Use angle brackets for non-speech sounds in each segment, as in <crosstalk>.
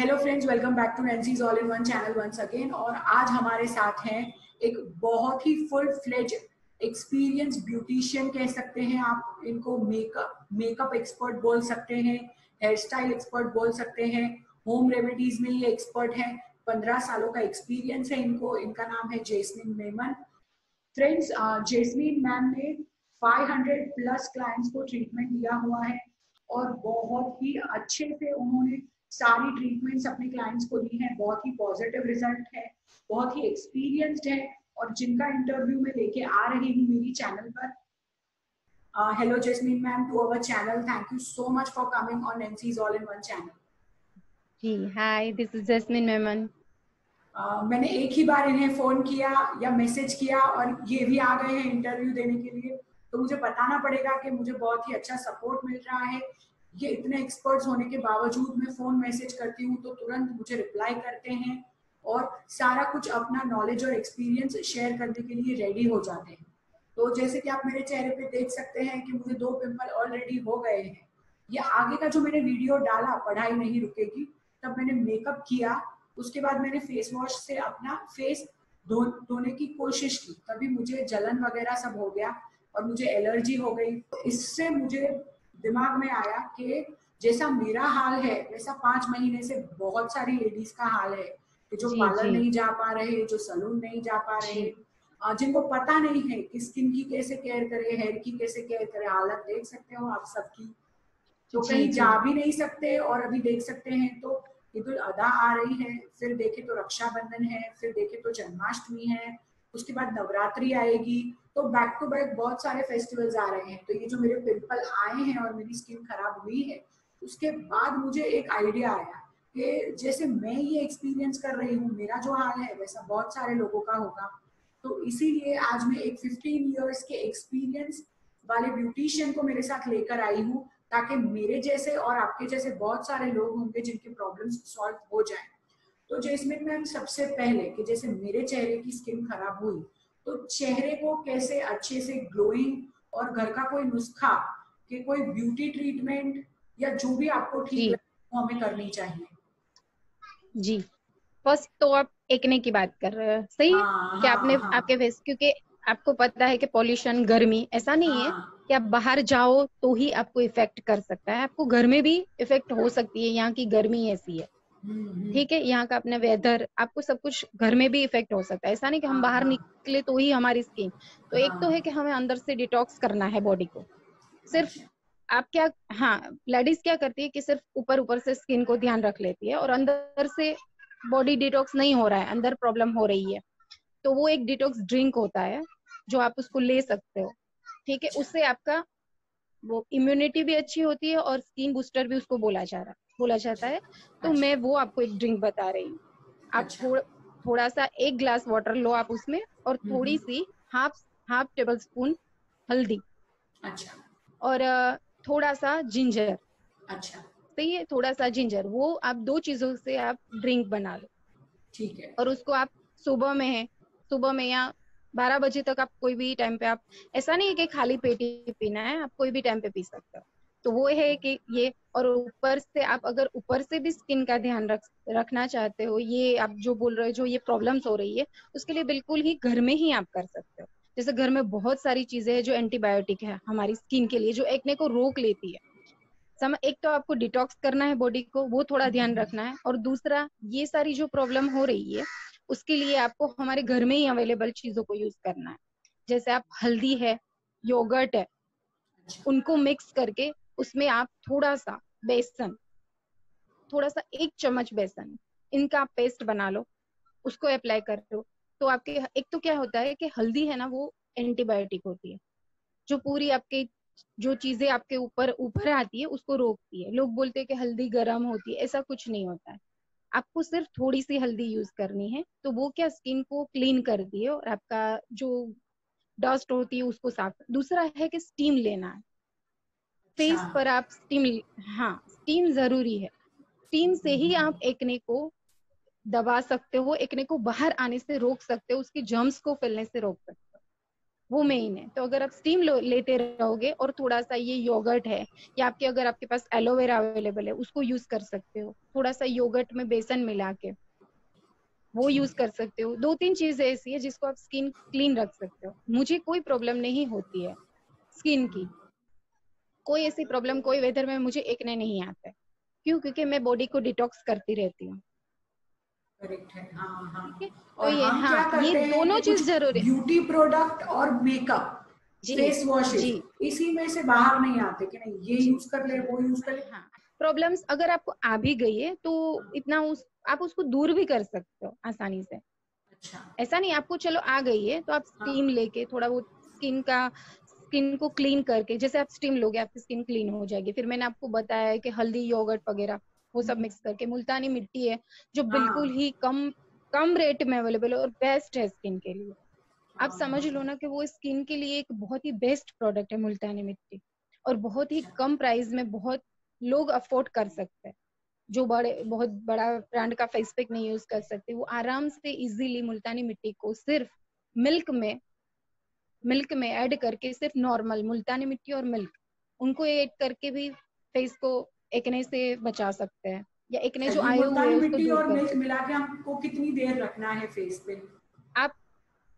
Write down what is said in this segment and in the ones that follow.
Hello friends welcome back to NC's all in one channel once again और आज हमारे साथ हैं एक बहुत ही फुल फ्लेज एक्सपीरियंस ब्यूटिशियन कह सकते हैं आप, इनको मेकअप मेकअप एक्सपर्ट बोल सकते हैं हेयर स्टाइल एक्सपर्ट बोल सकते हैं होम रेमेडीज में ये एक्सपर्ट हैं, पंद्रह सालों का एक्सपीरियंस है इनको, इनका नाम है Jasmine Memon friends Jasmine ma'am ने 500 प्लस क्लाइंट्स को ट्रीटमेंट दिया हुआ है और बहुत ही अच्छे से उन्होंने सारी ट्रीटमेंट्स अपने क्लाइंट्स को दी हैं। बहुत ही पॉजिटिव रिज़ल्ट है बहुत ही एक्सपीरियंस्ड है और जिनका इंटरव्यू में लेके आ रही हूँ मेरी चैनल पर hello Jasmine ma'am to our channel thank you so much for coming on NC's all in one channel ji hi this is Jasmine Memon मैंने एक ही बार इन्हें फ़ोन किया या मैसेज किया और ये भी आ गए हैं इंटरव्यू देने के लिए। तो मुझे बताना पड़ेगा कि मुझे बहुत ही अच्छा सपोर्ट मिल रहा है। ये इतने एक्सपर्ट्स होने के बावजूद मैं फ़ोन मैसेज करती हूँ तो तुरंत मुझे रिप्लाई करते हैं और सारा कुछ अपना नॉलेज और एक्सपीरियंस शेयर करने के लिए रेडी हो जाते हैं। तो जैसे कि आप मेरे चेहरे पे देख सकते हैं कि मुझे दो पिंपल ऑलरेडी हो गए हैं। ये आगे का जो मैंने वीडियो डाला, पढ़ाई नहीं रुकेगी, तब मैंने मेकअप किया, उसके बाद मैंने फेस वॉश से अपना फेस धोने की कोशिश की। तभी मुझे जलन वगैरह सब हो गया और मुझे एलर्जी हो गई। इससे मुझे दिमाग में आया कि जैसा मेरा हाल है वैसा पाँच महीने से बहुत सारी लेडीज़ का हाल है कि जो पार्लर नहीं जा पा रहे जो सलून नहीं जा पा रहे जिनको पता नहीं है कि स्किन की कैसे केयर करे हेयर की कैसे केयर करे हालत देख सकते हो आप सबकी। तो कहीं जा। भी नहीं सकते और अभी देख सकते हैं तो ईद उल अदा आ रही है फिर देखे तो रक्षाबंधन है फिर देखे तो जन्माष्टमी है उसके बाद नवरात्रि आएगी तो बैक टू बैक बहुत सारे फेस्टिवल्स आ रहे हैं। तो ये जो मेरे पिंपल आए हैं और मेरी स्किन खराब हुई है, उसके बाद मुझे एक आइडिया आया कि जैसे मैं ये एक्सपीरियंस कर रही हूँ, मेरा जो हाल है, वैसा बहुत सारे लोगों का होगा। तो इसीलिए आज मैं एक 15 इयर्स के एक्सपीरियंस वाले ब्यूटिशियन को मेरे साथ लेकर आई हूँ, ताकि मेरे जैसे और आपके जैसे बहुत सारे लोग होंगे जिनके प्रॉब्लम्स सॉल्व हो जाए। तो जैसमिन मैम सबसे पहले कि जैसे मेरे चेहरे की स्किन खराब हुई तो चेहरे को कैसे अच्छे से ग्लोइंग और घर का कोई नुस्खा कि कोई ब्यूटी ट्रीटमेंट या जो भी आपको ठीक वो हमें करनी चाहिए। जी। फ़र्स्ट तो आप एकने की बात कर रहे हो। सही? हाँ, कि हाँ, आपने हाँ, आपके फेस क्योंकि आपको पता है कि पॉल्यूशन गर्मी ऐसा नहीं हाँ, है। कि आप बाहर जाओ तो ही आपको इफ़ेक्ट कर सकता है। आपको घर में भी इफ़ेक्ट हो सकती है यहाँ की गर्मी ऐसी है। ठीक है यहाँ का अपना वेदर आपको सब कुछ घर में भी इफ़ेक्ट हो सकता है। ऐसा नहीं कि हम हाँ, बाहर हाँ। निकले तो ही हमारी स्किन तो एक तो है। हाँ। कि हमें अंदर से डिटॉक्स करना है बॉडी को। सिर्फ़ आप क्या हाँ लेडीज़ क्या करती है कि सिर्फ़ ऊपर ऊपर से स्किन को ध्यान रख लेती है और अंदर से बॉडी डिटॉक्स नहीं हो रहा है अंदर प्रॉब्लम हो रही है। तो वो एक डिटॉक्स ड्रिंक होता है जो आप उसको ले सकते हो। ठीक है उससे आपका वो इम्यूनिटी भी अच्छी होती है और स्किन बूस्टर भी उसको बोला जा रहा है। बोला जाता है तो अच्छा। मैं वो आपको एक ड्रिंक बता रही हूँ। आप अच्छा। थोड़ा थोड़ा सा एक ग्लास वाटर लो आप उसमें और हम्म, थोड़ी हम्म। सी हाफ़ हाफ़ टेबल स्पून हल्दी। अच्छा। और थोड़ा सा जिंजर अच्छा। सही है? थोड़ा सा जिंजर वो आप दो चीज़ों से आप ड्रिंक बना लो। ठीक है। और उसको आप सुबह में है सुबह में या बारह बजे तक आप कोई भी टाइम पे आप ऐसा नहीं है कि खाली पेट ही पीना है आप कोई भी टाइम पे पी सकते हो। तो वो है कि ये और ऊपर से आप अगर ऊपर से भी स्किन का ध्यान रख रखना चाहते हो ये आप जो बोल रहे हो जो ये प्रॉब्लम्स हो रही है उसके लिए बिल्कुल ही घर में ही आप कर सकते हो। जैसे घर में बहुत सारी चीज़ें हैं जो एंटीबायोटिक है हमारी स्किन के लिए जो एक्ने को रोक लेती है। सम एक तो आपको डिटॉक्स करना है बॉडी को वो थोड़ा ध्यान रखना है और दूसरा ये सारी जो प्रॉब्लम हो रही है उसके लिए आपको हमारे घर में ही अवेलेबल चीज़ों को यूज़ करना है। जैसे आप हल्दी है योगर्ट है उनको मिक्स करके उसमें आप थोड़ा सा बेसन थोड़ा सा एक चम्मच बेसन, इनका पेस्ट बना लो, उसको अप्लाई कर लो। तो आपके, एक तो क्या होता है कि हल्दी है ना, वो एंटीबायोटिक होती है। जो पूरी आपके, जो चीज़ें आपके ऊपर ऊपर आती है, उसको रोकती है। लोग बोलते हैं कि हल्दी गर्म होती है, ऐसा कुछ नहीं होता है। आपको सिर्फ़ थोड़ी सी हल्दी यूज़ करनी है तो वो क्या स्किन को क्लीन करती है और आपका जो डस्ट होती है, उसको साफ़ दूसरा है कि स्टीम लेना है। फेस अच्छा। पर आप स्टीम हाँ स्टीम ज़रूरी है। स्टीम से ही आप एकने को दबा सकते हो एकने को बाहर आने से रोक सकते हो उसके जर्म्स को फैलने से रोक सकते हो। वो मेन है। तो अगर आप स्टीम लेते रहोगे और थोड़ा सा ये योगर्ट है या आपके अगर आपके पास एलोवेरा अवेलेबल है उसको यूज़ कर सकते हो। थोड़ा सा योगर्ट में बेसन मिला के वो यूज़ कर सकते हो। दो तीन चीज़ें ऐसी है जिसको आप स्किन क्लीन रख सकते हो। मुझे कोई प्रॉब्लम नहीं होती है स्किन की। कोई ऐसी प्रॉब्लम कोई वेदर में मुझे एक ने नहीं आता। है क्यों? क्योंकि मैं बॉडी को डिटॉक्स करती रहती हूँ। हाँ। हाँ और ये हाँ ये दोनों चीज़ ज़रूरी ब्यूटी प्रोडक्ट और मेकअप फेस वॉश इसी में से बाहर नहीं आते कि नहीं ये यूज़ कर ले वो यूज़ कर ले। हाँ प्रॉब्लम्स अगर आपको आ भी गई है तो इतना उस आप उसको दूर भी कर सकते हो आसानी से। अच्छा। ऐसा नहीं आपको चलो आ गई है तो आप स्टीम हाँ. लेके थोड़ा वो स्किन का स्किन को क्लीन करके जैसे आप स्टीम लोगे आपकी स्किन क्लीन हो जाएगी। फिर मैंने आपको बताया है कि हल्दी योगर्ट वगैरह वो सब मिक्स करके मुल्तानी मिट्टी है जो हाँ। बिल्कुल ही कम कम रेट में अवेलेबल है और बेस्ट है स्किन के लिए। आप समझ लो ना कि वो स्किन के लिए एक बहुत ही बेस्ट प्रोडक्ट है मुल्तानी मिट्टी। और बहुत ही कम प्राइस में बहुत लोग अफोर्ड कर सकते हैं। जो बड़े बहुत बड़ा ब्रांड का फेस पैक नहीं यूज़ कर सकते वो आराम से इजीली मुल्तानी मिट्टी को सिर्फ़ मिल्क में मिल्क में ऐड करके सिर्फ़ नॉर्मल मुल्तानी मिट्टी और मिल्क उनको ऐड करके भी फेस को एकने से बचा सकते हैं या एकने जो आए हुए हैं उसको और मिल्क मिला के हमको कितनी देर रखना है फेस पे? आप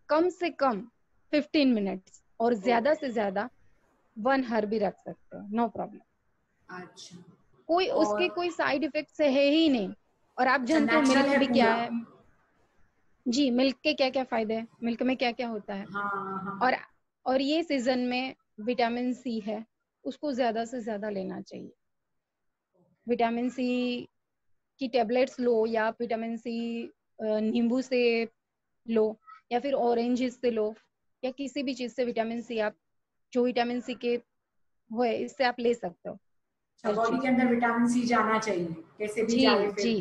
कम से कम 15 मिनट्स और ज़्यादा से ज़्यादा वन हर भी रख सकते हैं नो प्रॉब्लम अच्छा। कोई और... उसके कोई साइड इफेक्ट्स है ही नहीं और आप अच्छा, जानते हो मिल्क भी क्या है? जी मिल्क के क्या क्या फ़ायदे हैं? मिल्क में क्या क्या होता है? हाँ, हाँ. और और ये सीज़न में विटामिन सी है उसको ज़्यादा से ज़्यादा लेना चाहिए। विटामिन सी की टेबलेट्स लो या विटामिन सी नींबू से लो या फिर ऑरेंज से लो या किसी भी चीज़ से विटामिन सी आप जो विटामिन सी के हो इससे आप ले सकते हो। बॉडी के अंदर विटामिन सी जाना चाहिए कैसे भी जी जी।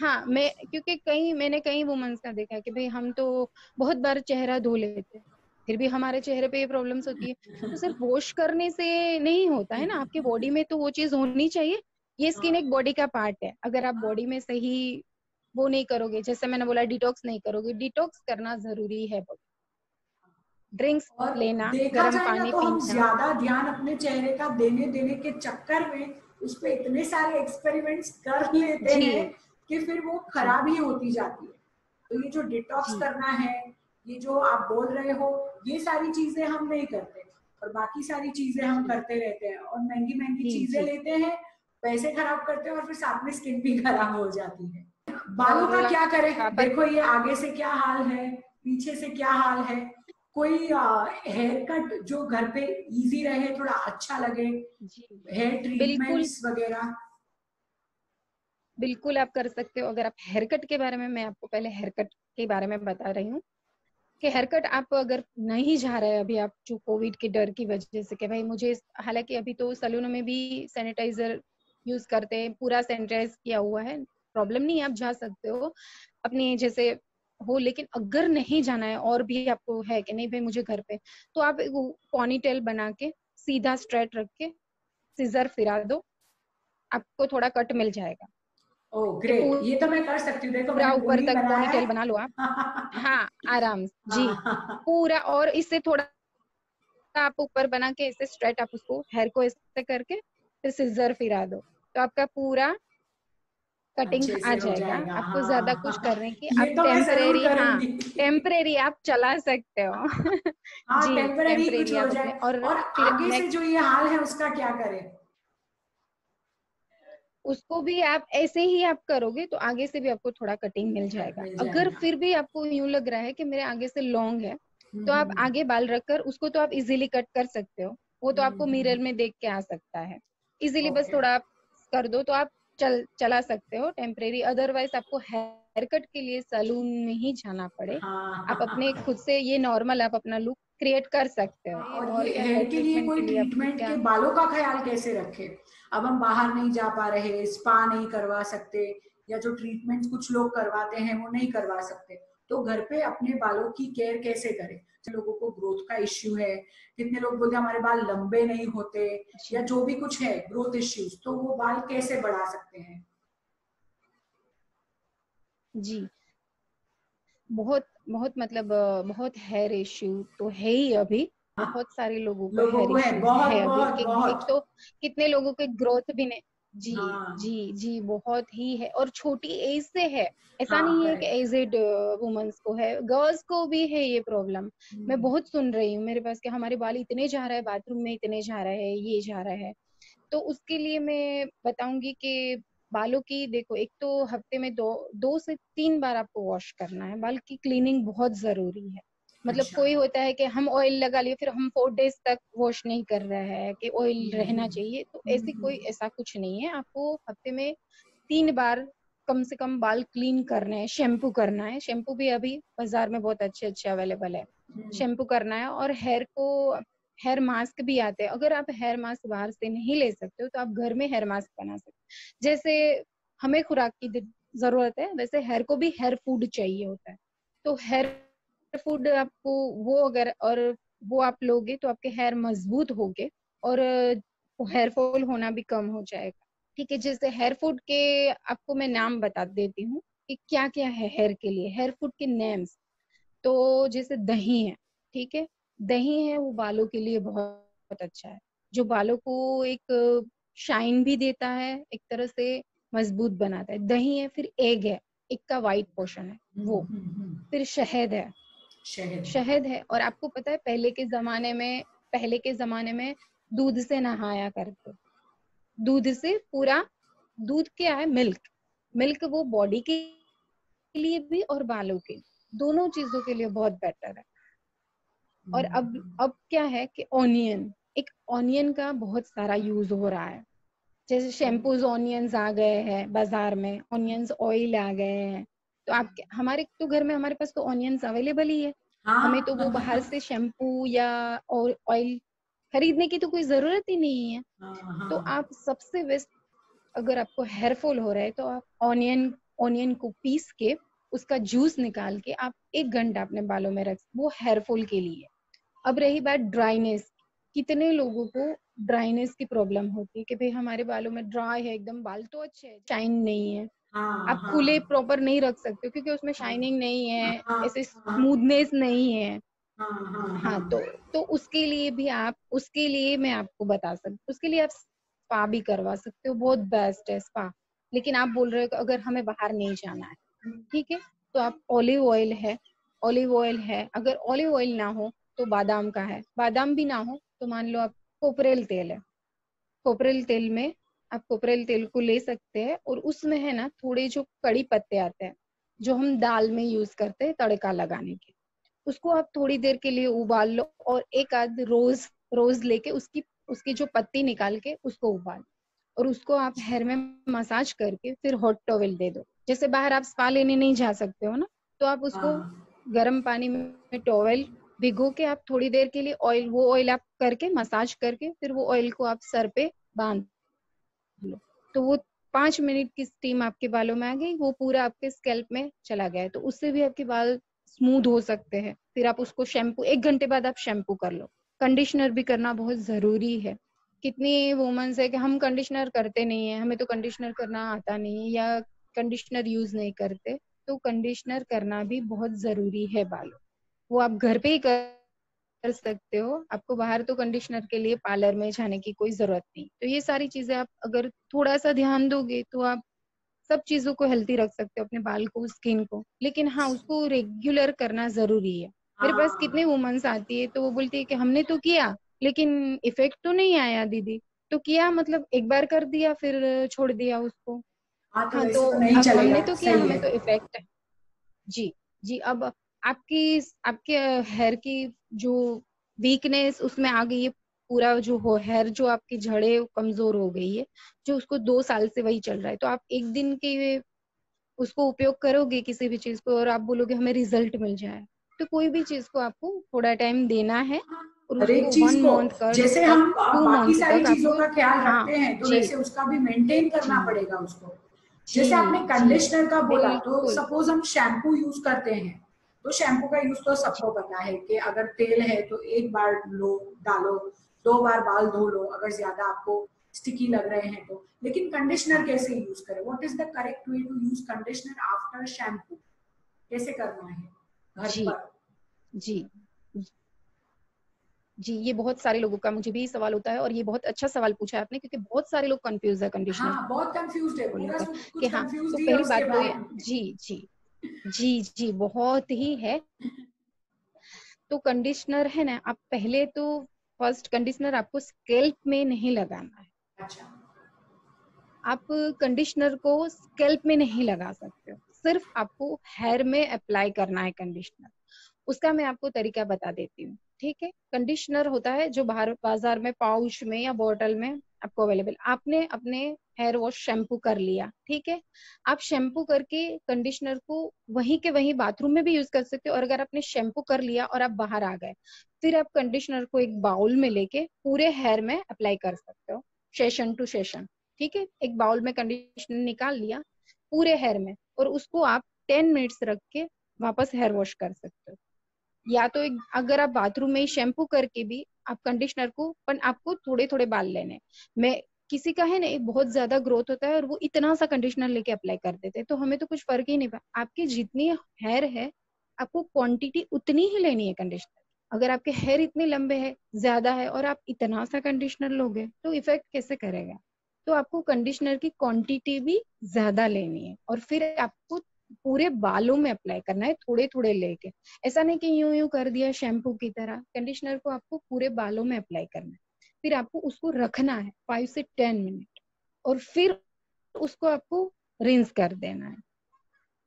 हाँ मैं क्योंकि कई मैंने कई वुमेन्स का देखा है कि भाई हम तो बहुत बार चेहरा धो लेते हैं फिर भी हमारे चेहरे पे ये प्रॉब्लम्स होती है। तो सिर्फ़ वॉश करने से नहीं होता है ना आपके बॉडी में तो वो चीज़ होनी चाहिए। ये स्किन एक बॉडी का पार्ट है। अगर आप बॉडी में सही वो नहीं करोगे जैसे मैंने बोला डिटॉक्स नहीं करोगे डिटॉक्स करना ज़रूरी है ड्रिंक्स लेना गर्म पानी तो पीना। ज़्यादा ध्यान अपने चेहरे का देने देने के चक्कर में उस पर इतने सारे एक्सपेरिमेंट्स कर लेते हैं कि फिर वो खराब ही होती जाती है। तो ये जो डिटॉक्स करना है ये जो आप बोल रहे हो ये सारी चीज़ें हम नहीं करते। और बाकी सारी चीज़ें हम करते रहते हैं और महँगी महँगी चीज़ें लेते हैं पैसे खराब करते हैं और फिर साथ में स्किन भी खराब हो जाती है। बालों का क्या करें? देखो ये आगे से क्या हाल है पीछे से क्या हाल है। कोई हेयर कट जो घर पे इजी रहे थोड़ा अच्छा लगे हेयर ट्रीटमेंट्स वगैरह। बिल्कुल आप कर सकते हो। अगर आप हेयर कट के बारे में, मैं आपको पहले हेयर कट के बारे में बता रही हूँ कि हेयर कट आप अगर नहीं जा रहे अभी आप जो कोविड के डर की वजह से कि भाई मुझे हालाँकि अभी तो सलूनों में भी सैनिटाइजर यूज़ करते हैं, पूरा सैनिटाइज किया हुआ है प्रॉब्लम नहीं आप जा सकते हो अपने जैसे हो, लेकिन अगर नहीं जाना है और भी आपको है कि नहीं भाई मुझे घर पे तो आप पॉनी टेल बना के, सीधा स्ट्रेट रख के सीजर फिरा दो, आपको थोड़ा कट मिल जाएगा। ओ ग्रेट ये तो मैं कर सकती हूँ देखो पूरा ऊपर तक पॉनी टेल बना लो आप हाँ आराम जी पूरा और इससे थोड़ा आप ऊपर बना के इसे स्ट्रेट आप उसको हेयर को ऐसे करके फिर सिजर फिरा दो तो आपका पूरा कटिंग आ जाएगा। आपको हाँ, ज़्यादा कुछ हाँ, करने की <laughs> आप टेम्परेरी तो हाँ टेम्परेरी आप चला सकते हो। हाँ, <laughs> जी टेम्परेरी और, और आगे से जो ये हाल है उसका क्या करें? उसको भी आप ऐसे ही आप करोगे तो आगे से भी आपको थोड़ा कटिंग मिल जाएगा। अगर फिर भी आपको यूँ लग रहा है कि मेरे आगे से लॉन्ग है तो आप हम्म। आगे बाल रखकर उसको तो आप इजीली कट कर सकते हो। वो तो आपको मिरर हम्म। में देख के आ सकता है। इजीली बस थोड़ा आप कर दो तो आप चल चला सकते हो टेम्परेरी अदरवाइज़ आपको हेयर कट के लिए सलून में ही जाना पड़े। हाँ, आप अपने खुद से ये नॉर्मल आप अपना लुक क्रिएट कर सकते हो। और, और हेयर के लिए कोई ट्रीटमेंट के बालों का ख्याल कैसे रखे? अब हम बाहर नहीं जा पा रहे स्पा नहीं करवा सकते या जो ट्रीटमेंट कुछ लोग करवाते हैं वो नहीं करवा सकते। तो घर पे अपने बालों की केयर कैसे करें? लोगों को ग्रोथ का इश्यू है कितने लोग बोलते हैं हमारे बाल लंबे नहीं होते या जो भी कुछ है ग्रोथ इश्यूज़ तो वो बाल कैसे बढ़ा सकते हैं? जी। बहुत बहुत मतलब बहुत हेयर इश्यू तो है ही अभी। बहुत सारे लोगों को हेयर इश्यू है अभी एक तो कितने लोगों के ग्रोथ भी नहीं जी हाँ. जी जी बहुत ही है और छोटी एज से है। ऐसा हाँ, नहीं है कि एजेड वुमेन्स को है गर्ल्स को भी है ये प्रॉब्लम मैं हम्म। बहुत सुन रही हूँ मेरे पास कि हमारे बाल इतने जा रहा है बाथरूम में इतने जा रहा है ये जा रहा है। तो उसके लिए मैं बताऊँगी कि बालों की देखो एक तो हफ़्ते में दो दो से तीन बार आपको वॉश करना है बाल की क्लीनिंग बहुत ज़रूरी है। मतलब अच्छा। कोई होता है कि हम ऑयल लगा लिए फिर हम फोर डेज़ तक वॉश नहीं कर रहे हैं कि ऑयल हम्म, रहना हम्म। चाहिए। तो ऐसी कोई हम्म, ऐसा कुछ नहीं है। आपको हफ़्ते में तीन बार कम से कम बाल क्लीन करने हैं शैम्पू करना है। शैम्पू भी अभी बाज़ार में बहुत अच्छे अच्छे अवेलेबल है शैम्पू करना है और हेयर को हेयर मास्क भी आते हैं। अगर आप हेयर मास्क बाहर से नहीं ले सकते हो तो आप घर में हेयर मास्क बना सकते जैसे हमें खुराक की ज़रूरत है वैसे हेयर को भी हेयर फ़ूड चाहिए होता है। तो हेयर फ़ूड आपको वो अगर और वो आप लोगे तो आपके हेयर मज़बूत होंगे और हेयर फॉल होना भी कम हो जाएगा। ठीक है जैसे हेयर फ़ूड के आपको मैं नाम बता देती हूँ कि क्या क्या है हेयर के लिए। हेयर फ़ूड के नेम्स तो जैसे दही है ठीक है? दही है वो बालों के लिए बहुत अच्छा है जो बालों को एक शाइन भी देता है एक तरह से मज़बूत बनाता है। दही है फिर एग है एक का व्हाइट पोर्शन है वो। हम्म, हम्म, हम्म। फिर शहद है शहद। शहद है। और आपको पता है पहले के जमाने में पहले के जमाने में दूध से नहाया करते। दूध से पूरा दूध क्या है? मिल्क। मिल्क वो बॉडी के लिए भी और बालों के दोनों चीज़ों के लिए बहुत बेटर है। और अब अब क्या है कि ऑनियन एक ऑनियन का बहुत सारा यूज़ हो रहा है। जैसे शैम्पूज ऑनियंस आ गए हैं बाज़ार में। ऑनियंस ऑयल आ गए हैं। तो आप हमारे तो घर में हमारे पास तो ऑनियंस अवेलेबल ही है। हाँ, हमें तो वो हाँ, बाहर से शैम्पू या और ऑयल खरीदने की तो कोई ज़रूरत ही नहीं है। हाँ, तो आप सबसे बेस्ट अगर आपको हेयर फॉल हो रहा है तो आप ऑनियन ऑनियन को पीस के उसका जूस निकाल के आप एक घंटा अपने बालों में रख वो हेयर फॉल के लिए। अब रही बात ड्राइनेस कितने लोगों को ड्राइनेस की प्रॉब्लम होती है कि भाई हमारे बालों में ड्राई है एकदम बाल तो अच्छे है शाइन नहीं है। हाँ, आप हाँ, खुले प्रॉपर नहीं रख सकते क्योंकि उसमें शाइनिंग नहीं है हाँ, ऐसे स्मूथनेस नहीं है। हाँ तो तो उसके लिए भी आप उसके लिए मैं आपको बता सकती उसके लिए आप स्पा भी करवा सकते हो बहुत बेस्ट है स्पा लेकिन आप बोल रहे हो अगर हमें बाहर नहीं जाना है ठीक है? तो आप ऑलिव ऑयल है ऑलिव ऑयल है। अगर ऑलिव ऑयल ना हो तो बादाम का है। बादाम भी ना हो तो मान लो आप कोपरेल तेल है। कोपरेल तेल में आप कोपरेल तेल को ले सकते हैं और उसमें है ना थोड़े जो कड़ी पत्ते आते हैं जो हम दाल में यूज़ करते हैं तड़का लगाने के। उसको आप थोड़ी देर के लिए उबाल लो और एक आध रोज रोज लेके उसकी उसकी जो पत्ती निकाल के उसको उबाल। और उसको आप हेयर में मसाज करके फिर हॉट टॉवेल दे दो। जैसे बाहर आप स्पा लेने नहीं जा सकते हो ना तो आप उसको हाँ। गर्म पानी में टॉवेल भिगो के आप थोड़ी देर के लिए ऑयल वो ऑयल आप करके मसाज करके फिर वो ऑयल को आप सर पे बाँध तो वो पाँच मिनट की स्टीम आपके बालों में आ गई, वो पूरा आपके स्कैल्प में चला गया है। तो उससे भी आपके बाल स्मूथ हो सकते हैं। फिर आप उसको शैम्पू एक घंटे बाद आप शैम्पू कर लो। कंडीशनर भी करना बहुत ज़रूरी है। कितनी वुमेन्स है कि हम कंडीशनर करते नहीं है, हमें तो कंडीशनर करना आता नहीं है या कंडीशनर यूज़ नहीं करते। तो कंडीशनर करना भी बहुत ज़रूरी है बालों। वो आप घर पे ही कर कर सकते हो। आपको बाहर तो कंडीशनर के लिए पार्लर में जाने की कोई ज़रूरत नहीं। तो ये सारी चीज़ें आप अगर थोड़ा सा ध्यान दोगे तो आप सब चीज़ों को हेल्थी रख सकते हो अपने बाल को स्किन को। लेकिन हाँ उसको रेगुलर करना ज़रूरी है। मेरे पास कितने वुमेन्स आती है तो वो बोलती है कि हमने तो किया लेकिन इफ़ेक्ट तो नहीं आया दीदी। तो किया मतलब एक बार कर दिया फिर छोड़ दिया उसको। हाँ तो, हाँ, तो, तो हमने तो किया हमें तो इफ़ेक्ट है। जी जी अब आपकी आपके हेयर की जो वीकनेस उसमें आ गई है पूरा जो हो हेयर जो आपकी जड़े कमज़ोर हो गई है जो उसको दो साल से वही चल रहा है तो आप एक दिन के उसको उपयोग करोगे किसी भी चीज़ को और आप बोलोगे हमें रिज़ल्ट मिल जाए तो कोई भी चीज़ को आपको थोड़ा टाइम देना है वन मंथ कर जैसे हम बाकी सारी चीज़ों का ख्याल हाँ, रखते हैं तो वैसे उसका भी मेंटेन करना पड़ेगा उसको। जैसे आपने कंडीशनर का बोला तो सपोज़ हम शैम्पू यूज़ करते हैं तो शैम्पू का यूज़ तो सबको पता है कि अगर तेल है तो एक बार लो डालो दो बार बाल धो लो अगर ज़्यादा आपको स्टिकी लग रहे हैं तो। लेकिन कंडीशनर कैसे यूज़ करें? What is the correct way to use conditioner after shampoo कैसे करना है? घर जी। जी। जी ये बहुत सारे लोगों का मुझे भी सवाल होता है और ये बहुत अच्छा सवाल पूछा है आपने क्योंकि बहुत सारे लोग कंफ्यूज है कंडीशनर हाँ, बहुत कंफ्यूज है। पूरा कि हाँ तो पहली बात तो जी जी। जी जी बहुत ही है। तो कंडीशनर है ना आप पहले तो फ़र्स्ट कंडीशनर आपको स्केल्प में नहीं लगाना है। अच्छा। आप कंडीशनर को स्केल्प में नहीं लगा सकते हो। सिर्फ़ आपको हेयर में अप्लाई करना है कंडीशनर उसका मैं आपको तरीका बता देती हूँ, ठीक है? कंडीशनर होता है जो बाहर, बाज़ार में पाउच में या बॉटल में आपको अवेलेबल आपने अपने हेयर वॉश शैम्पू कर लिया, ठीक है? आप शैम्पू करके कंडीशनर को वहीं के वहीं बाथरूम में भी यूज़ कर सकते हो और अगर आपने शैम्पू कर लिया और आप बाहर आ गए, फिर आप कंडीशनर को एक बाउल में लेके पूरे हेयर में अप्लाई कर सकते हो सेशन टू सेशन ठीक है? एक बाउल में कंडीशनर निकाल लिया पूरे हेयर में और उसको आप टेन मिनट्स रख के वापस हेयर वॉश कर सकते हो। या तो एक, अगर आप बाथरूम में शैम्पू करके भी आप कंडीशनर को, पर आपको थोड़े थोड़े बाल लेने मैं, किसी का है ना बहुत ज़्यादा ग्रोथ होता है और वो इतना सा कंडीशनर लेके अप्लाई कर देते तो हमें तो कुछ फ़र्क ही नहीं पड़ा आपकी जितनी हेयर है, आपको क्वांटिटी उतनी ही लेनी है कंडीशनर अगर आपके हेयर इतने लंबे है, ज़्यादा है और आप इतना सा कंडीशनर लोगे तो इफ़ेक्ट कैसे करेगा? तो आपको कंडीशनर की क्वांटिटी भी ज़्यादा लेनी है और फिर आपको पूरे बालों में अप्लाई करना है थोड़े थोड़े लेके। ऐसा नहीं कि यूँ यूँ कर दिया शैम्पू की तरह कंडीशनर को आपको पूरे बालों में अप्लाई करना है। फिर आपको उसको रखना है फाइव से टेन मिनट और फिर उसको आपको रिंस कर देना है।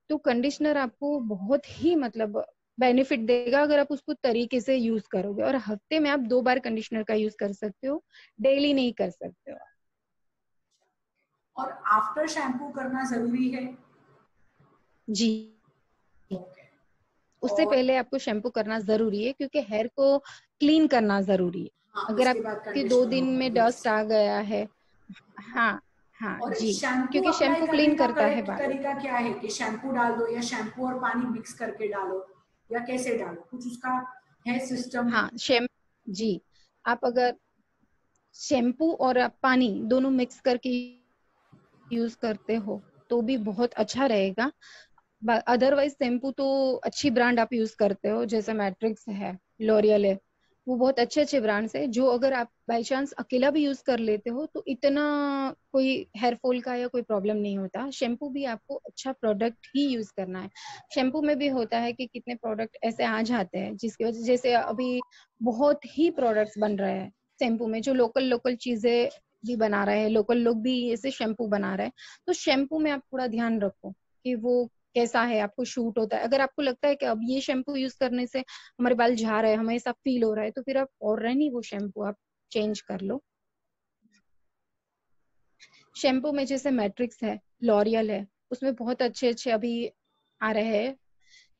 तो कंडीशनर आपको बहुत ही मतलब बेनिफिट देगा अगर आप उसको तरीके से यूज़ करोगे और हफ़्ते में आप दो बार कंडीशनर का यूज़ कर सकते हो डेली नहीं कर सकते हो और आफ्टर शैम्पू करना ज़रूरी है? जी। उससे पहले आपको शैम्पू करना ज़रूरी है क्योंकि हेयर को क्लीन करना ज़रूरी है। हाँ, अगर आपके दो दिन में डस्ट आ गया है हाँ हाँ जी। क्योंकि शैम्पू क्लीन करता है तरीका क्या है कि शैम्पू डाल दो या शैम्पू और पानी मिक्स करके डालो या कैसे डालो? कुछ उसका है सिस्टम हाँ शैम जी। आप अगर शैम्पू और पानी दोनों मिक्स करके यूज़ करते हो तो भी बहुत अच्छा रहेगा। अदरवाइज़ शैम्पू तो अच्छी ब्रांड आप यूज़ करते हो, जैसे मैट्रिक्स है लॉरियल है, वो बहुत अच्छे अच्छे ब्रांड्स है, जो अगर आप बाई चांस अकेला भी यूज़ कर लेते हो तो इतना कोई हेयर फॉल का या कोई प्रॉब्लम नहीं होता। शैम्पू भी आपको अच्छा प्रोडक्ट ही यूज़ करना है। शैम्पू में भी होता है कि कितने प्रोडक्ट ऐसे आ जाते हैं, जिसकी वजह जैसे अभी बहुत ही प्रोडक्ट्स बन रहे हैं शैम्पू में, जो लोकल लोकल चीज़ें भी बना रहे हैं लोकल लोग भी ऐसे शैम्पू बना रहे हैं। तो शैम्पू में आप थोड़ा ध्यान रखो कि वो कैसा है, आपको शूट होता है। अगर आपको लगता है कि अब ये शैम्पू यूज़ करने से हमारे बाल झा रहे हैं, हमें ऐसा फील हो रहा है तो फिर आप और नहीं, वो शैम्पू आप चेंज कर लो। शैम्पू में जैसे मैट्रिक्स है, लॉरियल है, उसमें बहुत अच्छे अच्छे अभी आ रहे हैं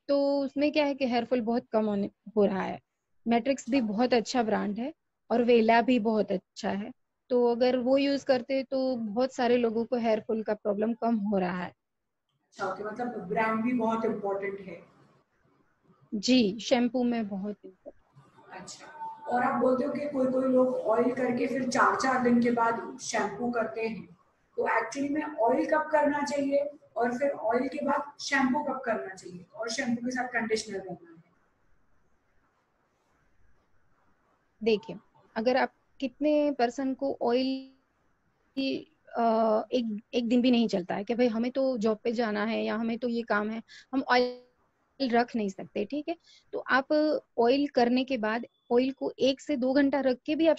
तो उसमें क्या है कि हेयरफॉल बहुत कम होने, हो रहा है। मैट्रिक्स भी बहुत अच्छा ब्रांड है और वेला भी बहुत अच्छा है। तो अगर वो यूज़ करते तो बहुत सारे लोगों को हेयरफॉल का प्रॉब्लम कम हो रहा है। अच्छा ओके मतलब ब्रांड भी बहुत इम्पोर्टेंट है। जी शैम्पू में बहुत अच्छा और आप बोलते हो कि कोई कोई लोग ऑयल करके फिर चार चार दिन के बाद शैम्पू करते हैं। तो एक्चुअली में ऑयल कब करना चाहिए और फिर ऑयल के बाद शैम्पू कब करना चाहिए? और शैम्पू के साथ कंडीशनर करना है। देखिए अगर आप कितने पर्सन को ऑयल एक एक दिन भी नहीं चलता है कि भाई हमें तो जॉब पे जाना है या हमें तो ये काम है, हम ऑयल रख नहीं सकते, ठीक है? तो आप ऑयल करने के बाद ऑयल को एक से दो घंटा रख के भी आप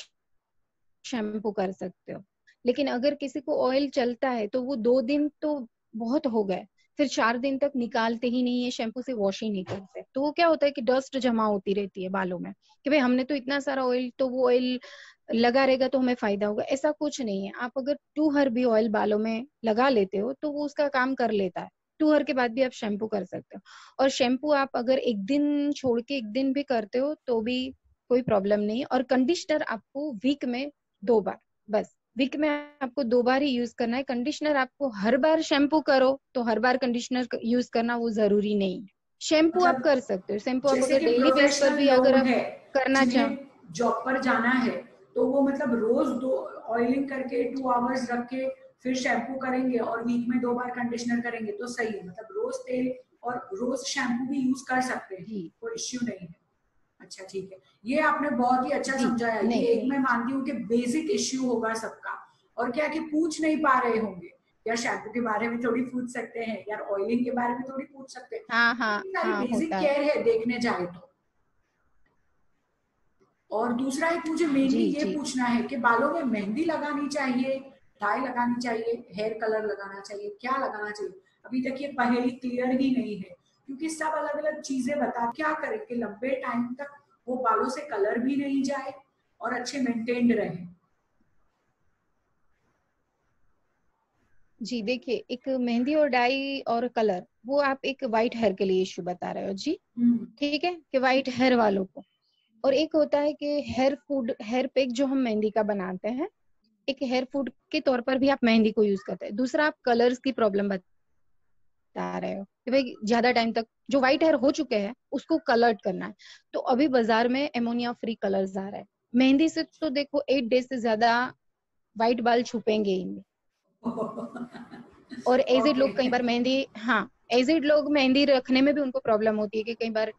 शैम्पू कर सकते हो। लेकिन अगर किसी को ऑयल चलता है तो वो दो दिन तो बहुत हो गए, फिर चार दिन तक निकालते ही नहीं है शैम्पू से वॉश ही नहीं करते। तो वो क्या होता है कि डस्ट जमा होती रहती है बालों में, कि भाई हमने तो इतना सारा ऑयल तो वो ऑयल लगा रहेगा तो हमें फ़ायदा होगा। ऐसा कुछ नहीं है। आप अगर टू हर भी ऑयल बालों में लगा लेते हो तो वो उसका काम कर लेता है। टू हर के बाद भी आप शैम्पू कर सकते हो। और शैम्पू आप अगर एक दिन छोड़ के एक दिन भी करते हो तो भी कोई प्रॉब्लम नहीं और कंडीशनर आपको वीक में दो बार बस। वीक में आपको दो बार ही यूज़ करना है। कंडीशनर आपको हर बार शैम्पू करो तो हर बार कंडीशनर यूज़ करना वो ज़रूरी नहीं है। शैम्पू आप कर सकते हो। शैम्पू आप अगर डेली बेस पर भी अगर आप करना चाहो। जॉब पर जाना है तो वो मतलब रोज दो ऑयलिंग करके टू आवर्स रख के फिर शैम्पू करेंगे और वीक में दो बार कंडीशनर करेंगे तो सही है। मतलब रोज तेल और रोज शैम्पू भी यूज़ कर सकते हैं कोई इश्यू नहीं है। अच्छा ठीक है। ये आपने बहुत ही अच्छा समझाया। ये एक मैं मानती हूँ कि बेसिक इश्यू होगा सबका। और क्या कि पूछ नहीं पा रहे होंगे। या शैम्पू के बारे में थोड़ी पूछ सकते हैं यार ऑयलिंग के बारे में थोड़ी पूछ सकते हैं। हाँ, हाँ, हाँ, बेसिक केयर है देखने जाए तो। और दूसरा एक मुझे मेनली ये जी. पूछना है कि बालों में मेहंदी लगानी चाहिए डाई लगानी चाहिए हेयर कलर लगाना चाहिए क्या लगाना चाहिए? अभी तक ये पहेली क्लियर ही नहीं है क्योंकि सब अलग अलग चीज़ें बता क्या करें कि लंबे टाइम तक वो बालों से कलर भी नहीं जाए और अच्छे मेंटेन्ड रहे। जी देखिए एक मेहंदी और डाई और कलर वो आप एक व्हाइट हेयर के लिए इश्यू बता रहे हो जी? हम्म। ठीक है? कि वाइट हेयर वालों को। और एक होता है कि हेयर फ़ूड हेयर पैक जो हम मेहंदी का बनाते हैं एक हेयर फ़ूड के तौर पर भी आप मेहंदी को यूज़ करते हैं। दूसरा आप कलर्स की प्रॉब्लम बता रहे हो कि भाई ज़्यादा टाइम तक जो व्हाइट हेयर हो चुके हैं उसको कलर्ड करना है। तो अभी बाज़ार में एमोनिया फ्री कलर्स आ रहा है। मेहंदी से तो देखो एट डेज़ से ज़्यादा व्हाइट बाल छुपेंगे ही नहीं। और एजिड लोग कई बार मेहंदी हाँ एजिड लोग मेहंदी रखने में भी उनको प्रॉब्लम होती है कि कई बार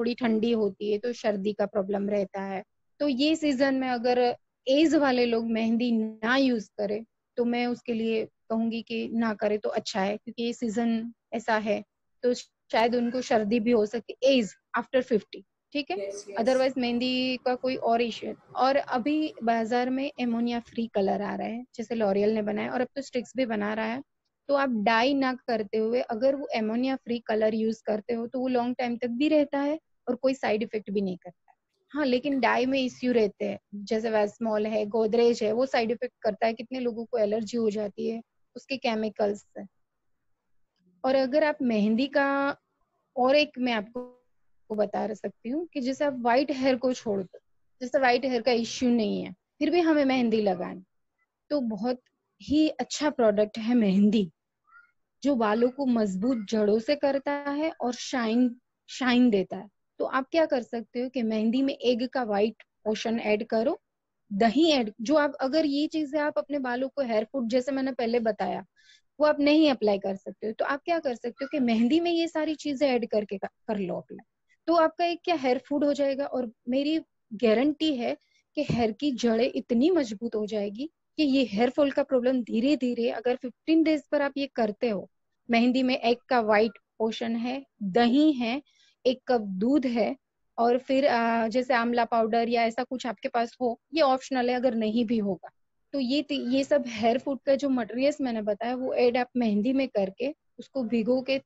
थोड़ी ठंडी होती है तो सर्दी का प्रॉब्लम रहता है। तो ये सीज़न में अगर एज वाले लोग मेहंदी ना यूज़ करे तो मैं उसके लिए कहूँगी कि ना करे तो अच्छा है क्योंकि ये सीज़न ऐसा है। तो शायद उनको सर्दी भी हो सके एज आफ्टर फिफ्टी ठीक है? अदरवाइज़ मेहंदी का कोई और इश्यू और अभी बाज़ार में एमोनिया फ्री कलर आ रहा है जैसे लॉरियल ने बनाया और अब तो स्टिक्स भी बना रहा है। तो आप डाई ना करते हुए अगर वो एमोनिया फ्री कलर यूज़ करते हो तो वो लॉन्ग टाइम तक भी रहता है और कोई साइड इफ़ेक्ट भी नहीं करता हाँ। लेकिन डाई में इश्यू रहते हैं। जैसे वेस्मॉल है गोदरेज है, वो साइड इफ़ेक्ट करता है, कितने लोगों को एलर्जी हो जाती है, उसके केमिकल्स से। और अगर आप मेहंदी का, और एक मैं आपको बता सकती हूँ कि जैसे आप व्हाइट हेयर को छोड़ दो, जैसे व्हाइट हेयर का इश्यू नहीं है, फिर भी हमें मेहंदी लगानी। तो बहुत ही अच्छा प्रोडक्ट है मेहंदी, जो बालों को मज़बूत जड़ों से करता है और शाइन शाइन देता है। तो आप क्या कर सकते हो कि मेहंदी में एग का व्हाइट पोर्शन ऐड करो, दही ऐड जो आप, अगर ये चीज़ें आप अपने बालों को हेयर फ़ूड जैसे मैंने पहले बताया, वो आप नहीं अप्लाई कर सकते हो। तो आप क्या कर सकते हो कि मेहंदी में ये सारी चीज़ें ऐड करके कर लो अप्लाई तो आपका एक क्या हेयर फ़ूड हो जाएगा और मेरी गारंटी है कि हेयर की जड़ें इतनी मज़बूत हो जाएगी कि ये हेयर फॉल का प्रॉब्लम धीरे धीरे अगर 15 डेज़ पर आप ये करते हो, मेहंदी में एग का व्हाइट पोर्शन है, दही है एक कप दूध है और फिर जैसे आंवला पाउडर या ऐसा कुछ आपके पास हो, ये ऑप्शनल है अगर नहीं भी होगा। तो ये ये सब हेयर फ़ूड का जो मटेरियल्स मैंने बताया, वो एड आप मेहंदी में करके, उसको भिगो के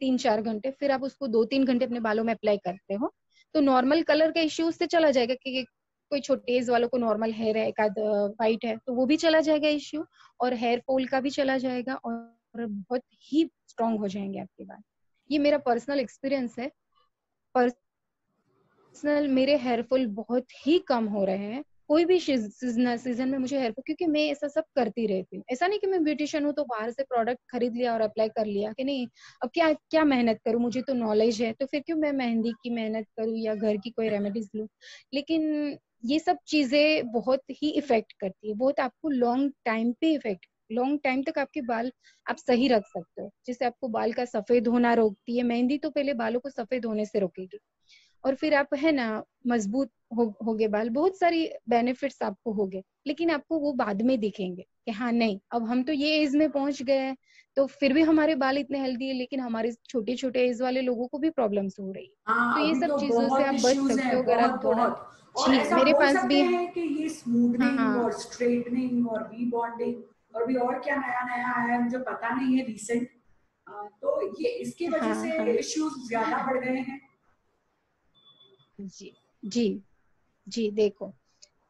तीन चार घंटे, फिर आप उसको दो तीन घंटे अपने बालों में अप्लाई करते हो। तो नॉर्मल कलर का इश्यू उससे चला जाएगा कि कोई छोटे एज वालों को नॉर्मल हेयर है, एक आध वाइट है तो वो भी चला जाएगा इश्यू और हेयर फॉल का भी चला जाएगा और बहुत ही स्ट्रॉन्ग हो जाएँगे आपके बाल। ये मेरा पर्सनल एक्सपीरियंस है। पर्सनल मेरे हेयरफॉल बहुत ही कम हो रहे हैं। कोई भी सीज़न में मुझे हेयरफॉल क्योंकि मैं ऐसा सब करती रहती हूँ। ऐसा नहीं कि मैं ब्यूटिशियन हूँ तो बाहर से प्रोडक्ट खरीद लिया और अप्लाई कर लिया कि नहीं, अब क्या क्या मेहनत करूँ? मुझे तो नॉलेज है। तो फिर क्यों मैं मेहंदी की मेहनत करूँ या घर की कोई रेमेडीज लूँ? लेकिन ये सब चीज़ें बहुत ही इफ़ेक्ट करती है। बहुत आपको लॉन्ग टाइम पे इफ़ेक्ट लॉन्ग टाइम तक आपके बाल आप सही रख सकते हो। जिससे आपको बाल का सफ़ेद होना रोकती है। मेहंदी तो पहले बालों को सफ़ेद होने से रोकेगी। और फिर आप है ना मज़बूत हो होगे बाल। बहुत सारी बेनिफिट्स आपको हो गए लेकिन आपको वो बाद में दिखेंगे कि हाँ नहीं अब हम तो ये एज में पहुँच गए हैं। तो फिर भी हमारे बाल इतने हेल्दी है लेकिन हमारे छोटे छोटे एज वाले लोगों को भी प्रॉब्लम्स हो रही है। हाँ, तो ये सब तो चीज़ों से आप बच सकते हो अगर आप थोड़ा जी मेरे पास भी है कि ये स्मूथनिंग हाँ, और स्ट्रेटनिंग और रीबॉन्डिंग और भी और क्या नया नया आया है मुझे पता नहीं है रिसेंट तो ये इसकी वजह हाँ, से इश्यूज़ हाँ. ज़्यादा बढ़ गए हैं। जी जी जी देखो।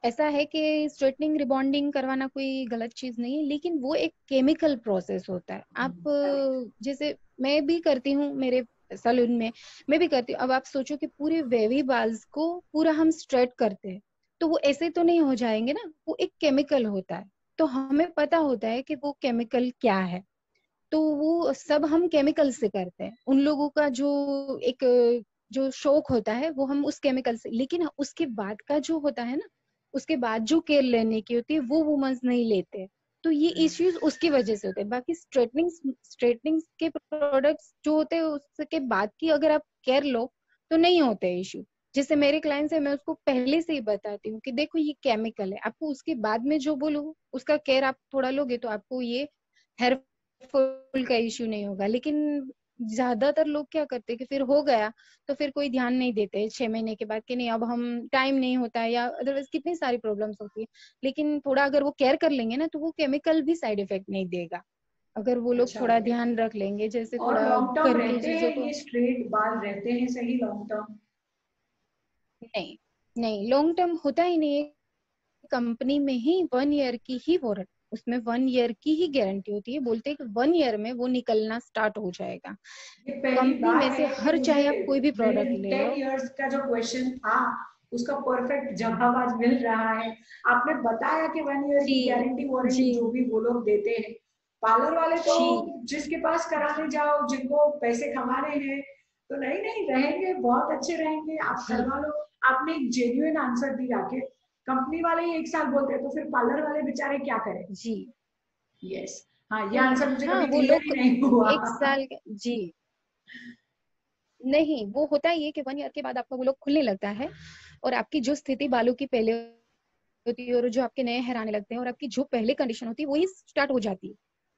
ऐसा है कि स्ट्रेटनिंग रिबॉन्डिंग करवाना कोई गलत चीज़ नहीं है लेकिन वो एक केमिकल प्रोसेस होता है। आप हम्म, जैसे मैं भी करती हूँ मेरे सलून में मैं भी करती हूँ। अब आप सोचो कि पूरे वेवी बाल्स को पूरा हम स्ट्रेट करते हैं तो वो ऐसे तो नहीं हो जाएँगे ना? वो एक केमिकल होता है। तो हमें पता होता है कि वो केमिकल क्या है। तो वो सब हम केमिकल से करते हैं। उन लोगों का जो एक जो शौक होता है वो हम उस केमिकल से लेकिन उसके बाद का जो होता है ना उसके बाद जो केयर लेने की होती है वो वुमेन्स नहीं लेते। तो ये इश्यूज़ हम्म। उसकी वजह से होते हैं। बाकी स्ट्रेटनिंग स्ट्रेटनिंग के प्रोडक्ट्स जो होते हैं उसके बाद की अगर आप केयर लो तो नहीं होते इश्यू जैसे मेरे क्लाइंट्स है मैं उसको पहले से ही बताती हूँ कि देखो ये केमिकल है आपको उसके बाद में जो बोलो उसका केयर आप थोड़ा लोगे तो आपको ये हेयर फॉल का इश्यू नहीं होगा। लेकिन ज़्यादातर लोग क्या करते हैं कि फिर हो गया तो फिर कोई ध्यान नहीं देते छह महीने के बाद कि नहीं अब हम टाइम नहीं होता है या अदरवाइज़ कितनी सारी प्रॉब्लम्स होती है। लेकिन थोड़ा अगर वो केयर कर लेंगे ना तो वो केमिकल भी साइड इफ़ेक्ट नहीं देगा। अगर वो लोग अच्छा, थोड़ा ध्यान रख लेंगे जैसे थोड़ा घर की चीज़ों को स्ट्रेट बाल रहते हैं सही लॉन्ग टर्म नहीं नहीं लॉन्ग टर्म होता ही नहीं कंपनी में ही वन ईयर की ही वारंटी उसमें वन ईयर की ही गारंटी होती है। बोलते हैं कि वन ईयर में वो निकलना स्टार्ट हो जाएगा। कंपनी में से हर चाहे आप कोई भी प्रोडक्ट ले इयर्स का जो क्वेश्चन था उसका परफेक्ट जवाब आज मिल रहा है। आपने बताया कि वन ईयर की गारंटी वारंटी जो। भी वो लोग देते हैं। पार्लर वाले तो जिसके पास कराने जाओ जिनको पैसे कमाने हैं तो नहीं नहीं रहेंगे बहुत अच्छे रहेंगे। आप करवा लो आपने एक जेन्युइन आंसर दिया कि कंपनी वाले ही एक साल बोलते हैं तो फिर पार्लर वाले बेचारे क्या करें? जी। यस हाँ ये आंसर मुझे हाँ, वो लोग नहीं हुआ। एक साल जी। नहीं वो होता ही है कि वन ईयर के बाद आपका वो लोग खुलने लगता है और आपकी जो स्थिति बालों की पहले होती है और जो आपके नए हराने लगते हैं और आपकी जो पहले कंडीशन होती है वही स्टार्ट हो जाती है।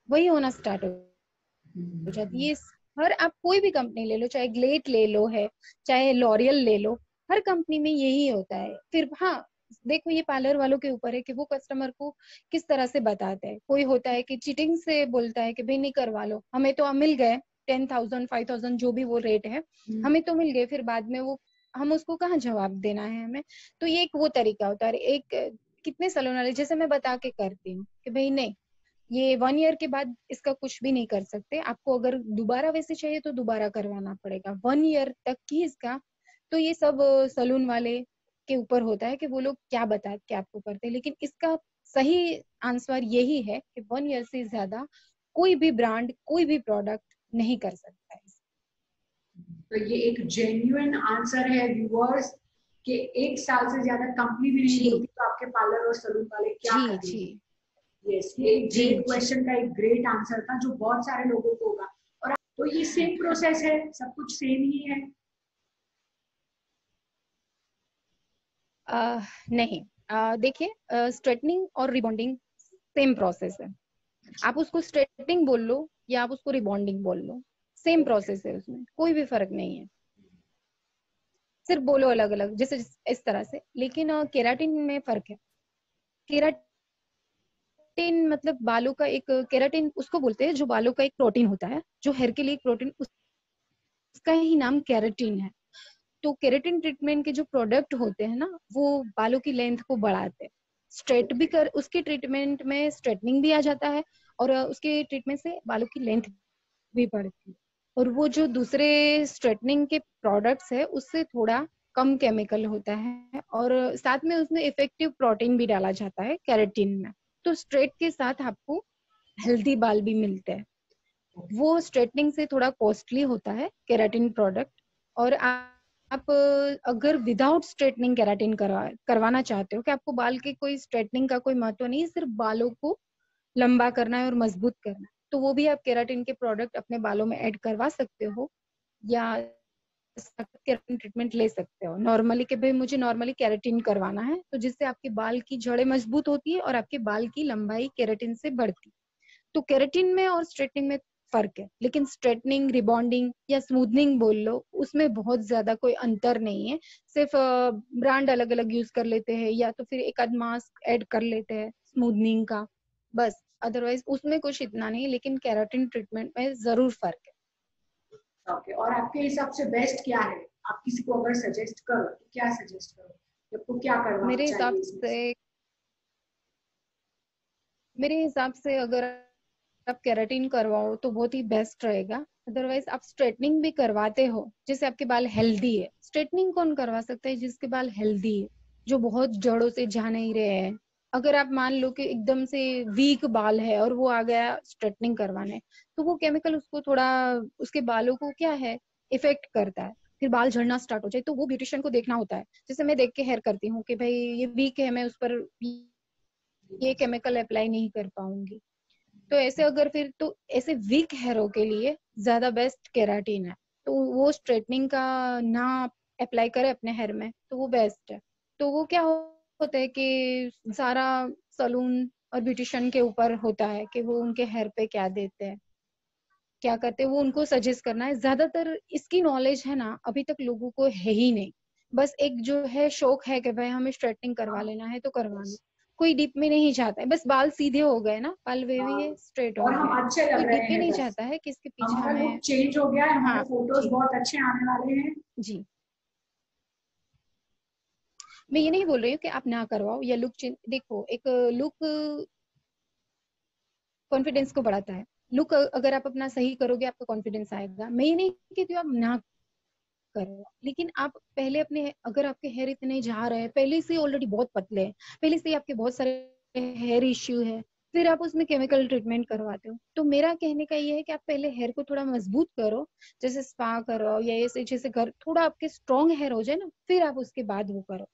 वही होना स्टार्ट हो जाती है। हर आप कोई भी कंपनी ले लो चाहे ग्लेट ले लो है चाहे लॉरियल ले लो हर कंपनी में यही होता है। फिर हाँ देखो ये पार्लर वालों के ऊपर है कि वो कस्टमर को किस तरह से बताते हैं। कोई होता है कि चीटिंग से बोलता है कि भाई नहीं करवा लो। हमें तो मिल गए टेन थाउज़ेंड फाइव थाउज़ेंड जो भी वो रेट है हम्म। हमें तो मिल गए। फिर बाद में वो हम उसको कहाँ जवाब देना है हमें? तो ये एक वो तरीका होता है। एक कितने सलोन वाले जैसे मैं बता के करती हूँ कि भाई नहीं ये वन ईयर के बाद इसका कुछ भी नहीं कर सकते। आपको अगर दोबारा वैसे चाहिए तो दोबारा करवाना पड़ेगा। वन ईयर तक की इसका तो ये सब सलून वाले के ऊपर होता है कि वो लोग क्या बता के आपको करते हैं। लेकिन इसका सही आंसर यही है कि वन ईयर से ज़्यादा कोई भी ब्रांड कोई भी प्रोडक्ट नहीं कर सकता है। तो ये एक जेन्युइन आंसर है व्यूअर्स कि एक साल से ज़्यादा कंपनी भी नहीं होती तो आपके पार्लर और सलून वाले क्या जी, जी. यस ये एक क्वेश्चन का एक ग्रेट आंसर था जो बहुत सारे लोगों को होगा। और तो ये सेम प्रोसेस है सब कुछ सेम ही है? Uh, नहीं. Uh, देखिए स्ट्रेटनिंग uh, और रिबॉन्डिंग सेम प्रोसेस है। आप उसको स्ट्रेटनिंग बोल लो या आप उसको रिबॉन्डिंग बोल लो सेम प्रोसेस है उसमें कोई भी फ़र्क नहीं है। सिर्फ़ बोलो अलग अलग जैसे इस तरह से। लेकिन केराटिन में फ़र्क है। केराटिन केराटिन मतलब बालों का एक, केराटिन उसको बोलते हैं जो बालों का एक प्रोटीन होता है, जो हेयर के लिए एक प्रोटीन उसका ही नाम केराटिन है। तो केराटिन ट्रीटमेंट के जो प्रोडक्ट होते हैं ना, वो बालों की लेंथ को बढ़ाते हैं। स्ट्रेट भी कर, उसके ट्रीटमेंट में स्ट्रेटनिंग भी आ जाता है और उसके ट्रीटमेंट से बालों की लेंथ भी बढ़ती है। और वो जो दूसरे स्ट्रेटनिंग के प्रोडक्ट्स है, उससे थोड़ा कम केमिकल होता है और साथ में उसमें इफ़ेक्टिव प्रोटीन भी डाला जाता है कैरेटिन में। तो स्ट्रेट के साथ आपको हेल्दी बाल भी मिलते हैं। वो स्ट्रेटनिंग से थोड़ा कॉस्टली होता है केराटिन प्रोडक्ट और आप अगर विदाउट स्ट्रेटनिंग केराटिन करवा करवाना चाहते हो, कि आपको बाल के कोई स्ट्रेटनिंग का कोई महत्व नहीं है, सिर्फ़ बालों को लंबा करना है और मज़बूत करना है तो वो भी आप केराटिन के प्रोडक्ट अपने बालों में ऐड करवा सकते हो, या ट्रीटमेंट ले सकते हो। नॉर्मली के भाई मुझे नॉर्मली केराटिन करवाना है तो जिससे आपके बाल की जड़ें मज़बूत होती है और आपके बाल की लंबाई केराटिन से बढ़ती तो केराटिन में और स्ट्रेटनिंग में फ़र्क है, लेकिन स्ट्रेटनिंग रिबॉन्डिंग या स्मूथनिंग बोल लो, उसमें बहुत ज़्यादा कोई अंतर नहीं है। सिर्फ़ ब्रांड अलग अलग यूज़ कर लेते हैं या तो फिर एक आध मास्क ऐड कर लेते हैं स्मूथनिंग का, बस। अदरवाइज़ उसमें कुछ इतना नहीं, लेकिन केराटिन ट्रीटमेंट में ज़रूर फ़र्क है। ओके और आपके हिसाब से बेस्ट क्या है? आप किसी को अगर सजेस्ट करो तो क्या सजेस्ट करो आपको क्या करना मेरे हिसाब से मेरे हिसाब से अगर आप केराटिन करवाओ तो बहुत ही बेस्ट रहेगा। अदरवाइज़ आप स्ट्रेटनिंग भी करवाते हो जिससे आपके बाल हेल्दी है। स्ट्रेटनिंग कौन करवा सकता है जिसके बाल हेल्दी है? जो बहुत जड़ों से जा नहीं रहे हैं। अगर आप मान लो कि एकदम से वीक बाल है और वो आ गया स्ट्रेटनिंग करवाने तो वो केमिकल उसको थोड़ा, उसके बालों को क्या है इफ़ेक्ट करता है। फिर बाल झड़ना स्टार्ट हो जाए तो वो ब्यूटिशियन को देखना होता है। जैसे मैं देख के हेयर करती हूँ कि भाई ये वीक है, मैं उस पर ये केमिकल अप्लाई नहीं कर पाऊँगी। तो ऐसे अगर फिर तो ऐसे वीक हेयरों के लिए ज़्यादा बेस्ट केराटिन है। तो वो स्ट्रेटनिंग का ना अप्लाई करे अपने हेयर में तो वो बेस्ट है। तो वो क्या होता है कि सारा सलून और ब्यूटिशियन के ऊपर होता है कि वो उनके हेयर पे क्या देते हैं क्या करते हैं वो उनको सजेस्ट करना है। ज़्यादातर इसकी नॉलेज है ना अभी तक लोगों को है ही नहीं। बस एक जो है शौक है कि भाई हमें स्ट्रेटनिंग करवा लेना है तो करवा लो। कोई डीप में नहीं जाता है। बस बाल सीधे हो गए ना बाल वेवी है। स्ट्रेट हो गए। अच्छे लग रहे हैं नहीं चाहता है कि इसके पीछे हमें चेंज हो गया है हाँ, फ़ोटोज़ बहुत अच्छे आने वाले हैं। जी। मैं ये नहीं बोल रही हूँ कि आप ना करवाओ या लुक देखो, एक लुक कॉन्फिडेंस को बढ़ाता है। लुक अगर आप अपना सही करोगे, आपका कॉन्फिडेंस आएगा। मैं ये नहीं कहती हूँ आप ना करो, लेकिन आप पहले अपने, अगर आपके हेयर इतने जा रहे हैं, पहले से ऑलरेडी बहुत पतले हैं, पहले से आपके बहुत सारे हेयर इश्यू है, फिर आप उसमें केमिकल ट्रीटमेंट करवाते हो। तो मेरा कहने का ये है कि आप पहले हेयर को थोड़ा मज़बूत करो, जैसे स्पा करो या ऐसे, जैसे घर, थोड़ा आपके स्ट्रॉन्ग हेयर हो जाए ना, फिर आप उसके बाद वो करो।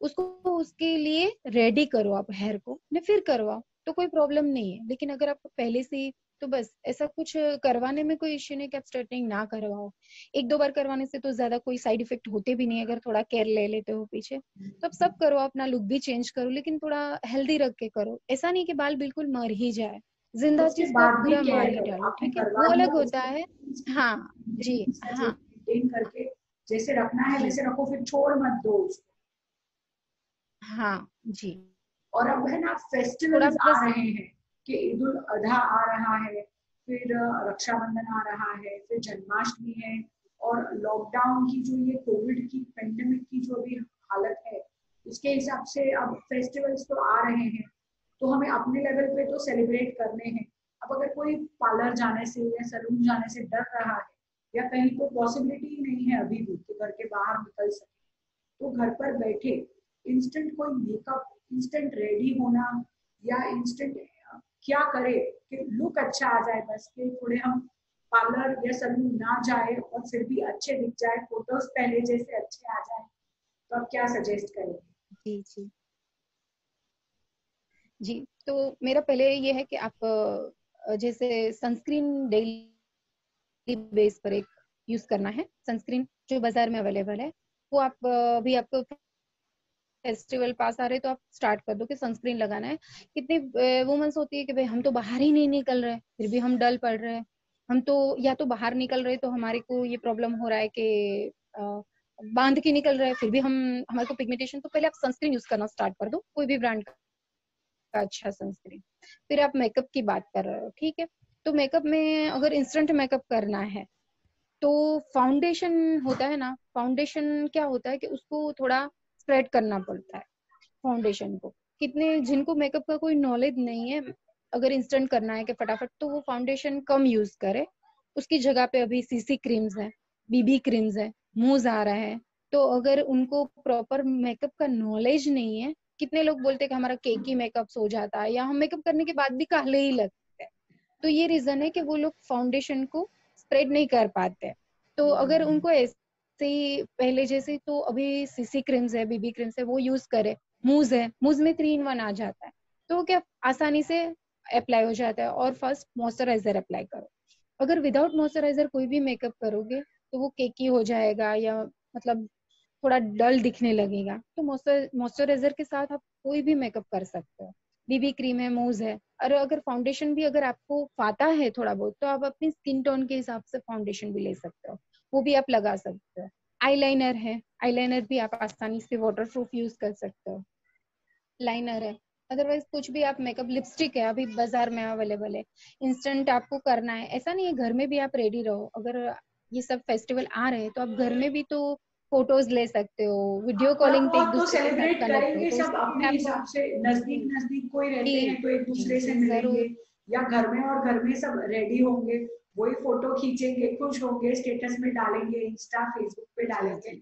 उसको उसके लिए रेडी करो आप हेयर को फिर करवाओ तो कोई प्रॉब्लम नहीं है। लेकिन अगर आप पहले से तो बस ऐसा कुछ करवाने में कोई इश्यू नहीं कि आप स्ट्रेटनिंग ना करवाओ। एक दो बार करवाने से तो ज़्यादा कोई साइड इफ़ेक्ट होते भी नहीं अगर थोड़ा केयर ले लेते हो पीछे। तो आप सब करो अपना लुक भी चेंज करो लेकिन थोड़ा हेल्दी रख के करो। ऐसा नहीं कि बाल बिल्कुल मर ही जाए। ज़िंदा चीज़ पूरा मार ही डालो ठीक है? वो अलग होता है। हाँ जी हाँ। करके जैसे रखना है वैसे रखो फिर छोड़ मत दो उसको। हाँ जी। और अब है ना फेस्टिवल आ रहे हैं कि ईद उल अधा आ रहा है फिर रक्षाबंधन आ रहा है फिर जन्माष्टमी है और लॉकडाउन की जो ये कोविड की पेंडेमिक की जो अभी हालत है उसके हिसाब से अब फेस्टिवल्स तो आ रहे हैं तो हमें अपने लेवल पे तो सेलिब्रेट करने हैं। अब अगर कोई पार्लर जाने से या सलून जाने से डर रहा है या कहीं तो पॉसिबिलिटी नहीं है अभी भी कि घर के बाहर निकल सके तो घर पर बैठे इंस्टेंट कोई मेकअप इंस्टेंट रेडी होना या इंस्टेंट क्या करे कि लुक अच्छा आ जाए बस, कि थोड़े हम पार्लर या सलून ना जाए और फिर भी अच्छे दिख जाए फ़ोटोज़ पहले जैसे अच्छे आ जाए तो आप क्या सजेस्ट करेंगे? जी जी। जी तो मेरा पहले ये है कि आप जैसे सनस्क्रीन डेली बेस पर एक यूज़ करना है। सनस्क्रीन जो बाज़ार में अवेलेबल है, वो आप अभी आपको फेस्टिवल पास आ रहे तो आप स्टार्ट कर दो कि सनस्क्रीन लगाना है। कितनी वुमेन्स होती है कि भाई, हम तो बाहर ही नहीं निकल रहे फिर भी हम डल पड़ रहे हैं। हम तो या तो बाहर निकल रहे तो हमारे को ये प्रॉब्लम हो रहा है कि बाँध के निकल रहे हैं, फिर भी हम, हमारे को पिगमेंटेशन तो पहले आप सनस्क्रीन यूज़ करना स्टार्ट कर दो, कोई भी ब्रांड का अच्छा सनस्क्रीन। फिर आप मेकअप की बात कर रहे हो, ठीक है? तो मेकअप में अगर इंस्टेंट मेकअप करना है तो फाउंडेशन होता है ना, फाउंडेशन क्या होता है कि उसको थोड़ा स्प्रेड करना पड़ता है फाउंडेशन को। कितने जिनको मेकअप का कोई नॉलेज नहीं है अगर इंस्टेंट करना है कि फटाफट तो वो फाउंडेशन कम यूज़ करे। उसकी जगह पे अभी सीसी क्रीम्स है बीबी क्रीम्स है मूज आ रहा है। तो अगर उनको प्रॉपर मेकअप का नॉलेज नहीं है कितने लोग बोलते हैं कि हमारा केकी मेकअप हो जाता है या हम मेकअप करने के बाद भी काले ही लगते हैं। तो ये रीजन है कि वो लोग फाउंडेशन को स्प्रेड नहीं कर पाते। तो अगर उनको से पहले जैसे तो अभी सीसी क्रीम्स है बीबी क्रीम्स है, वो यूज़ करे। मूज है मूज में थ्री इन वन आ जाता है। तो क्या आसानी से अप्लाई हो जाता है और फ़र्स्ट मॉइस्चराइजर अप्लाई करो। अगर विदाउट मॉइस्चराइजर कोई भी मेकअप करोगे तो वो केकी हो जाएगा या मतलब थोड़ा डल दिखने लगेगा। तो मॉइस्चराइजर के साथ आप कोई भी मेकअप कर सकते हो। बीबी क्रीम है मूज है। और अगर फाउंडेशन भी अगर आपको फाता है थोड़ा बहुत तो आप अपनी स्किन टोन के हिसाब से फाउंडेशन भी ले सकते हो। वो भी आप लगा सकते हो। आईलाइनर है। आईलाइनर भी आप आसानी से वाटर प्रूफ यूज़ कर सकते हो। लाइनर है। अदरवाइज़ कुछ भी आप मेकअप लिपस्टिक है अभी बाज़ार में अवेलेबल है। इंस्टेंट आपको करना है। ऐसा नहीं है घर में भी आप रेडी रहो। अगर ये सब फेस्टिवल आ रहे हैं तो आप घर में भी तो फ़ोटोज़ ले सकते हो। वीडियो कॉलिंग पे एक दूसरे के साथ कनेक्ट हो सब अपने हिसाब से। नज़दीक नज़दीक कोई रहते हैं तो एक दूसरे से मिलेंगे। या घर में और घर में सब रेडी होंगे। वही फ़ोटो खींचेंगे, खुश होंगे स्टेटस में डालेंगे इंस्टा फेसबुक पे डालेंगे।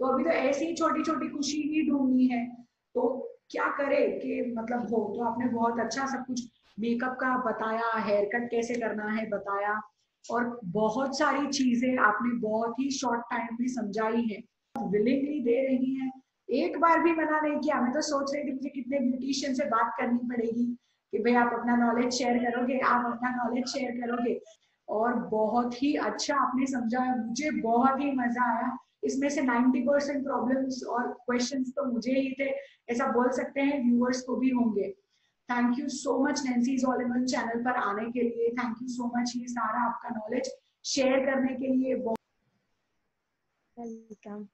तो अभी तो ऐसी छोटी छोटी खुशी ही ढूंढनी है। तो क्या करे कि मतलब हो तो आपने बहुत अच्छा सब कुछ मेकअप का बताया हेयर कट कैसे करना है बताया। और बहुत सारी चीज़ें आपने बहुत ही शॉर्ट टाइम में समझाई है। विलिंगली दे रही है। एक बार भी मना नहीं किया। मैं तो सोच रही थी मुझे कितने ब्यूटिशियन से बात करनी पड़ेगी कि भाई आप अपना नॉलेज शेयर करोगे, आप अपना नॉलेज शेयर करोगे। और बहुत ही अच्छा आपने समझाया मुझे बहुत ही मज़ा आया। इसमें से 90 परसेंट प्रॉब्लम और क्वेश्चन तो मुझे ही थे, ऐसा बोल सकते हैं व्यूअर्स को भी होंगे। Thank you so much Nancy all in channel पर आने के लिए। थैंक यू सो मच ये सारा आपका नॉलेज शेयर करने के लिए। वेलकम